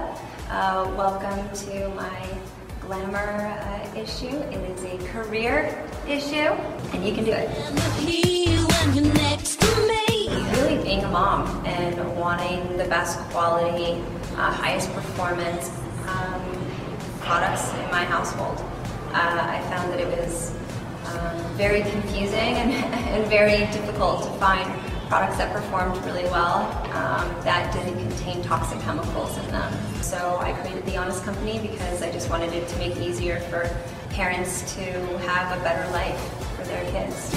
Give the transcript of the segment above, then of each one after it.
Uh, welcome to my glamour uh, issue. It is a career issue, and you can do it. Really being a mom and wanting the best quality, uh, highest performance um, products in my household. Uh, I found that it was um, very confusing and, and very difficult to find products that performed really well contain toxic chemicals in them. So I created the Honest Company because I just wanted it to make it easier for parents to have a better life for their kids.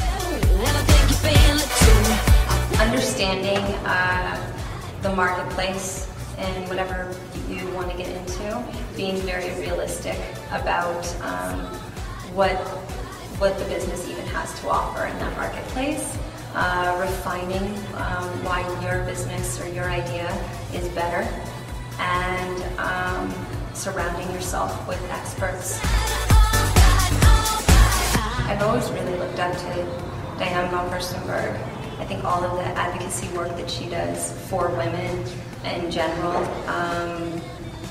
Understanding uh, the marketplace and whatever you want to get into, being very realistic about um, what what the business even has to offer in that marketplace uh, refining um, why your business or your idea is better, and um, surrounding yourself with experts. I've always really looked up to Diane von Furstenberg. I think all of the advocacy work that she does for women in general um,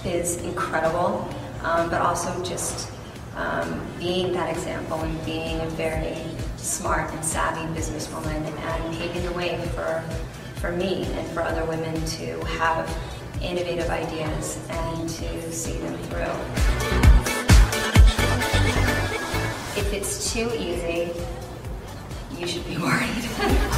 is incredible, um, but also just um, being that example and being a very smart and savvy businesswoman and paving the way for, for me and for other women to have innovative ideas and to see them through. If it's too easy, you should be worried.